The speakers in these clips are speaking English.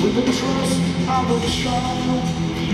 down all over me.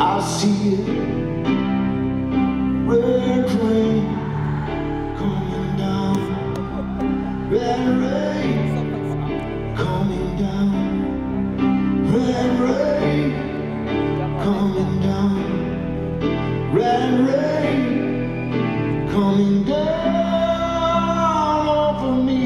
I see it. Red rain coming down. Red rain coming down. Red rain coming down. Red rain coming down over me.